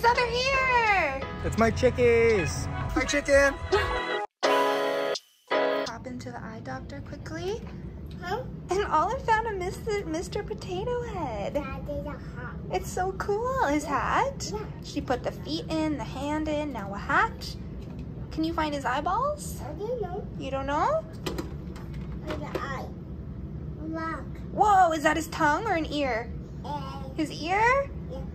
his other ear! It's my chickies. Hi, chicken. Pop into the eye doctor quickly. Huh? And Olive found a Mr. Mr. Potato Head. That is a hat. It's so cool. His hat. Yeah. She put the feet in, the hand in, now a hat. Can you find his eyeballs? I didn't know. You don't know? Where's the eye? Look. Whoa, is that his tongue or an ear? And His ear?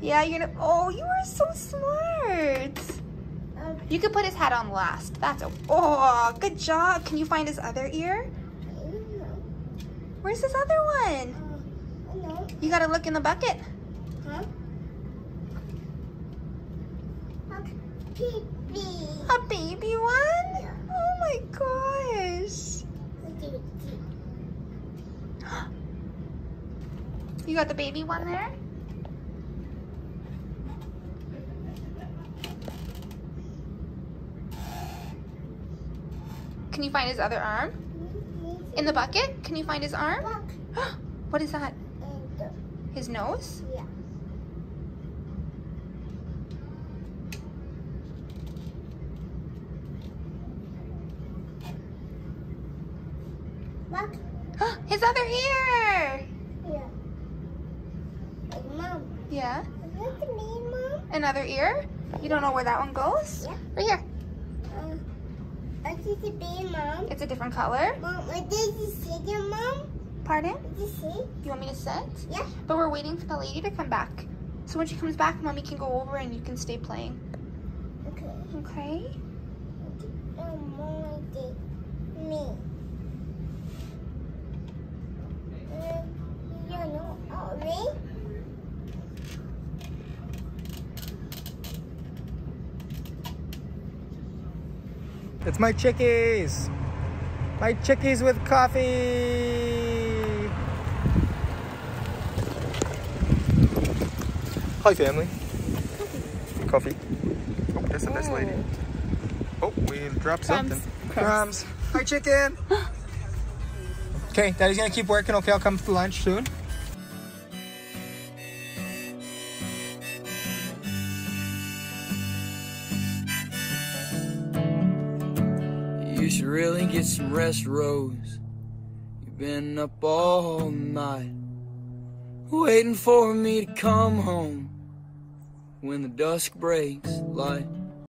Yeah. You're gonna. Oh, you are so smart. um, You could put his hat on last. That's a. Oh, good job. Can you find his other ear? I don't know. Where's his other one? Uh, You gotta look in the bucket. Huh? Pee-pee. A baby one? Yeah. Oh my gosh. Look at it. You got the baby one there? Can you find his other arm? In the bucket? Can you find his arm? What is that? His nose? yeah. His other ear! Yeah. Like mom. Yeah. Is that the mom? Another ear? You don't know where that one goes? Yeah. Right here. Uh, is a mom? It's a different color. Mom, what does it say mom? Pardon? It? You want me to sit? Yeah. But we're waiting for the lady to come back. So when she comes back, mommy can go over and you can stay playing. Okay. Okay? Did me. Uh, you know, oh, me? It's my chickies. My chickies with coffee. Hi, family. Coffee. Oh, that's a nice lady. Oh, we dropped something. Crumbs. Hi, chicken. Okay, Daddy's gonna keep working. Okay, I'll come for lunch soon. You should really get some rest, Rose. You've been up all night, waiting for me to come home when the dusk breaks light.